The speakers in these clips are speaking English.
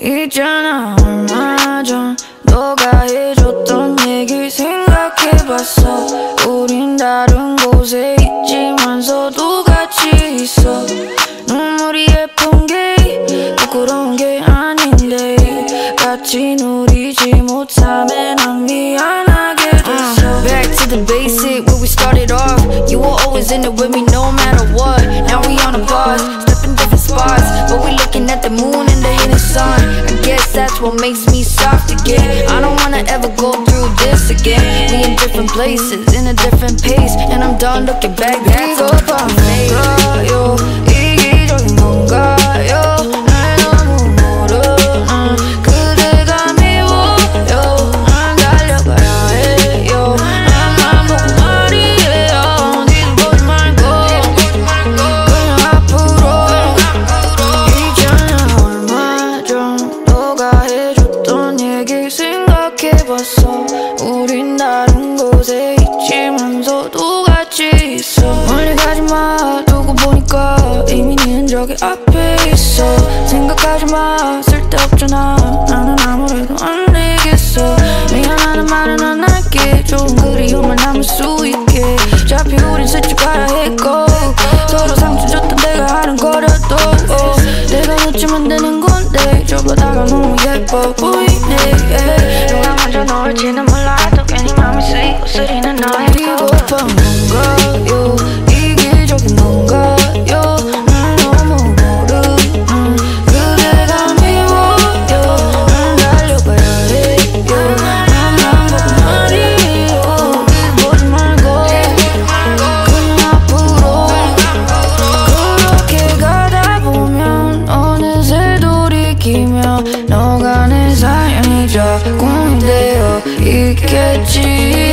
있잖아 얼마 전 너가 해줬던 얘기 생각해봤어. 우린 다른 곳에 같이 누리지 못하면 난 미안하게 됐어. Uh, Back to the basic where we started off. You were always in it with me no matter what. Now we on a bus, stepping different spots. But we looking at the moon and the hidden sun. I guess that's what makes me soft again. I don't wanna ever go through this again. We in different places, in a different pace. And I'm done looking back, that's all fun 앞에 있어. 생각하지 마. 쓸데없잖아 나는 아무래도 안 내겠어. 미안하는 말은 안 할게. 좋은 그리움만 남을 수 있게. 어차피 우린 슬쩍 가라 했고. 서로 상처 줬던 내가 하는 거라도. 내가 놓치면 되는 건데. 저보다가 너무 예뻐 보이네. 예. yeah. 누가 먼저 넣을지는 몰라도 괜히 마음이 쓰이고 쓰리는 너의 거 get you.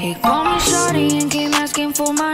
He called 있어. me shorty and came asking for my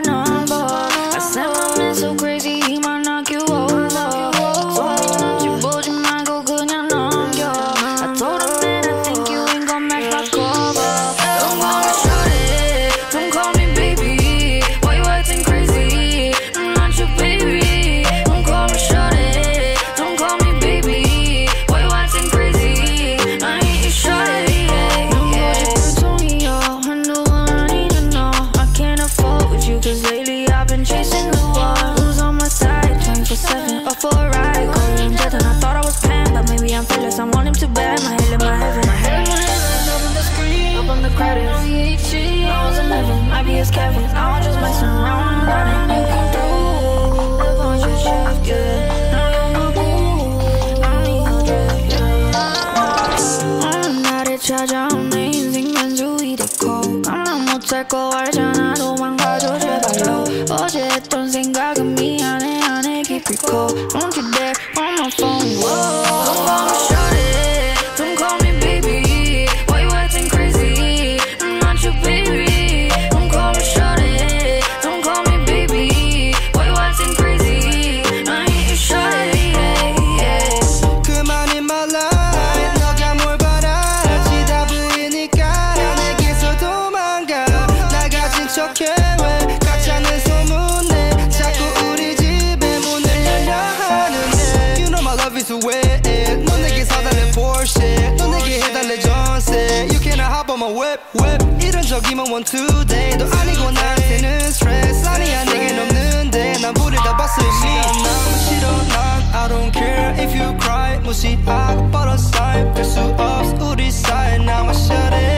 something grabbing me on it, on it, keep it cold. Won't you there on my phone Whoa. is wet. 넌 내게 that Porsche. 넌 내게 that 전세. You cannot hop on my whip, whip. 이런 적이면 one two day. 너 아니고 나한테는 stress. 아니야 내겐 없는데 난 불을 다 봤으니. 난 싫어 난 I don't care if you cry. 무시하고 but a sign. 될수 없어 우리 사이. Now I shut it.